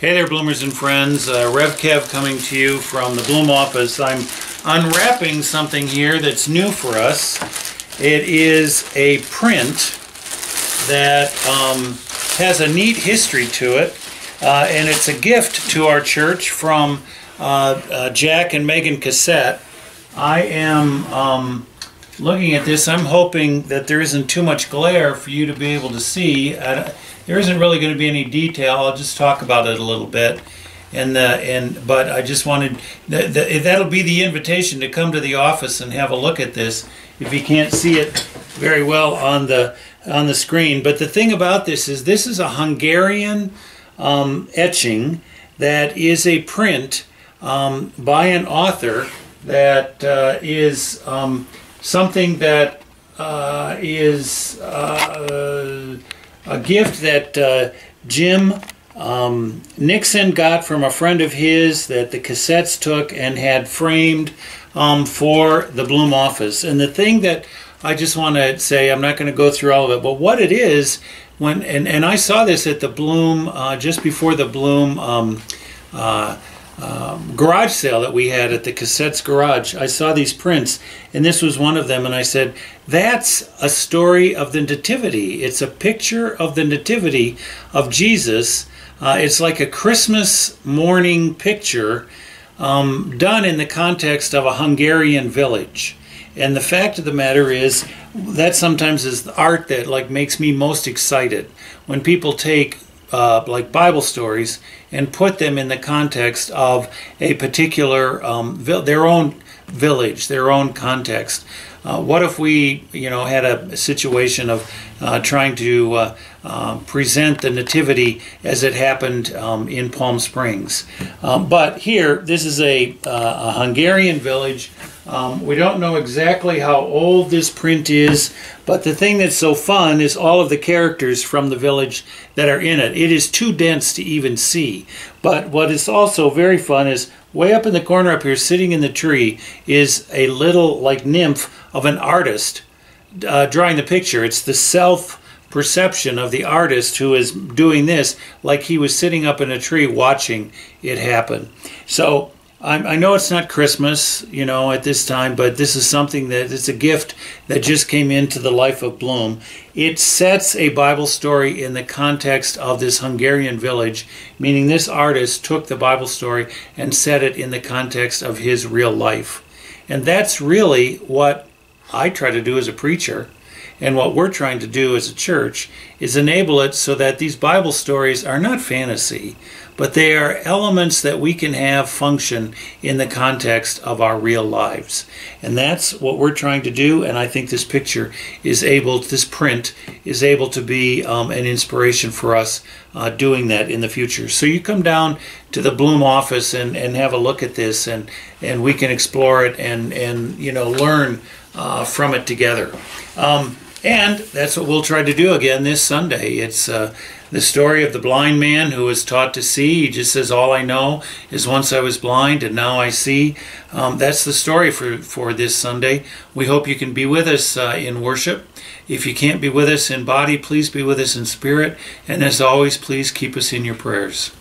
Hey there, Bloomers and friends. Uh, Rev Kev coming to you from the Bloom office. I'm unwrapping something here that's new for us. It is a print that um, has a neat history to it, uh, and it's a gift to our church from uh, uh Jack and Megan Cassette. I am um, looking at this. I'm hoping that there isn't too much glare for you to be able to see. There isn't really going to be any detail. I'll just talk about it a little bit. And uh, and but I just wanted the, the, that'll be the invitation to come to the office and have a look at this. If you can't see it very well on the on the screen, but the thing about this is this is a Hungarian um, etching that is a print um, by an author that uh, is um, something that uh, is uh, a gift that uh, Jim um, Nixon got from a friend of his that the cassettes took and had framed um, for the Bloom office. And the thing that I just want to say, I'm not going to go through all of it, but what it is, when and, and I saw this at the Bloom, uh, just before the Bloom um, uh, um, garage sale that we had at the Cassettes Garage. I saw these prints, and this was one of them, and I said, That's a story of the Nativity. It's a picture of the Nativity of Jesus. Uh, it's like a Christmas morning picture um, done in the context of a Hungarian village. And the fact of the matter is, that sometimes is the art that like makes me most excited when people take uh, like Bible stories and put them in the context of a particular um, their own village, their own context. Uh, what if we, you know, had a situation of uh, trying to uh, uh present the nativity as it happened um, in Palm Springs? Um, but here, this is a, uh, a Hungarian village um, we don't know exactly how old this print is, but the thing that's so fun is all of the characters from the village that are in it. It is too dense to even see. But what is also very fun is way up in the corner up here, sitting in the tree, is a little like nymph of an artist uh, drawing the picture. It's the self perception of the artist who is doing this like he was sitting up in a tree watching it happen. So I, know it's not Christmas, you know, at this time, but this is something that it's a gift that just came into the life of Bloom. It sets a Bible story in the context of this Hungarian village, meaning this artist took the Bible story and set it in the context of his real life. And that's really what I try to do as a preacher. And what we're trying to do as a church is enable it so that these Bible stories are not fantasy, but they are elements that we can have function in the context of our real lives. And that's what we're trying to do. And I think this picture is able, this print is able to be um, an inspiration for us uh, doing that in the future. So you come down to the Bloom office and, and have a look at this, and, and we can explore it and, and you know, learn uh, from it together. Um, and that's what we'll try to do again this Sunday. It's uh, the story of the blind man who was taught to see. He just says, All I know is once I was blind and now I see. Um, that's the story for, for this Sunday. We hope you can be with us uh, in worship. If you can't be with us in body, please be with us in spirit. And as always, please keep us in your prayers.